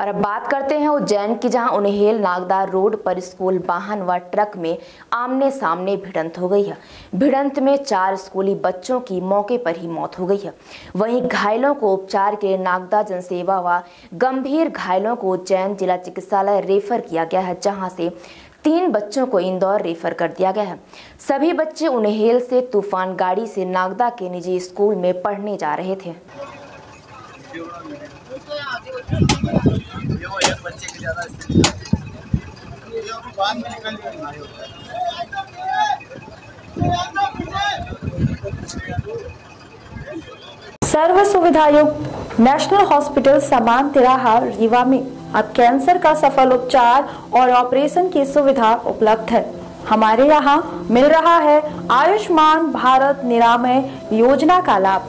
और अब बात करते हैं उज्जैन की, जहाँ उन्हेल नागदा रोड पर स्कूल वाहन व ट्रक में आमने सामने भिड़ंत हो गई है। भिड़ंत में चार स्कूली बच्चों की मौके पर ही मौत हो गई है। वहीं घायलों को उपचार के लिए नागदा जनसेवा व गंभीर घायलों को उज्जैन जिला चिकित्सालय रेफर किया गया है, जहाँ से तीन बच्चों को इंदौर रेफर कर दिया गया है। सभी बच्चे उन्हेल से तूफ़ान गाड़ी से नागदा के निजी स्कूल में पढ़ने जा रहे थे। सर्व सुविधा युक्त नेशनल हॉस्पिटल समान तिराहा रीवा में। अब कैंसर का सफल उपचार और ऑपरेशन की सुविधा उपलब्ध है। हमारे यहाँ मिल रहा है आयुष्मान भारत निरामय योजना का लाभ।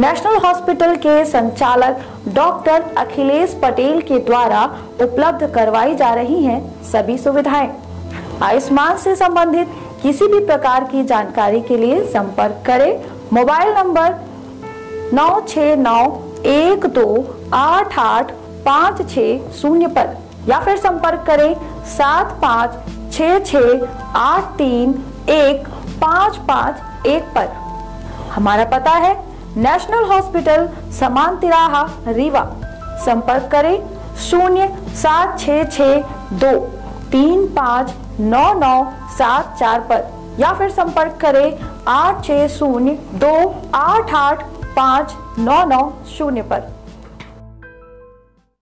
नेशनल हॉस्पिटल के संचालक डॉक्टर अखिलेश पटेल के द्वारा उपलब्ध करवाई जा रही हैं सभी सुविधाएँ। आयुष्मान से संबंधित किसी भी प्रकार की जानकारी के लिए संपर्क करें। मोबाइल नंबर नौ छ नौ एक दो आठ आठ पाँच छ शून्य पर या फिर संपर्क करें सात पाँच छ छ आठ तीन एक पाँच पाँच एक पर। हमारा पता है नेशनल हॉस्पिटल समान तिराहा रीवा। संपर्क करें शून्य सात छ छ दो, तीन पाँच नौ नौ सात चार पर, या फिर संपर्क करें आठ छ शून्य दो आठ आठ पाँच नौ नौ शून्य पर।